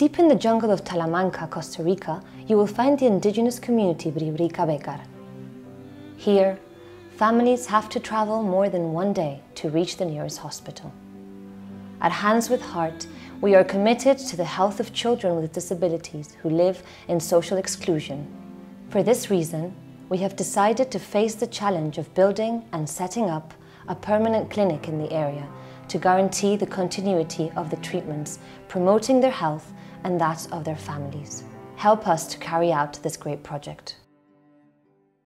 Deep in the jungle of Talamanca, Costa Rica, you will find the indigenous community Bribri Cabecar. Here, families have to travel more than one day to reach the nearest hospital. At Hands with Heart, we are committed to the health of children with disabilities who live in social exclusion. For this reason, we have decided to face the challenge of building and setting up a permanent clinic in the area to guarantee the continuity of the treatments, promoting their health and that of their families. Help us to carry out this great project.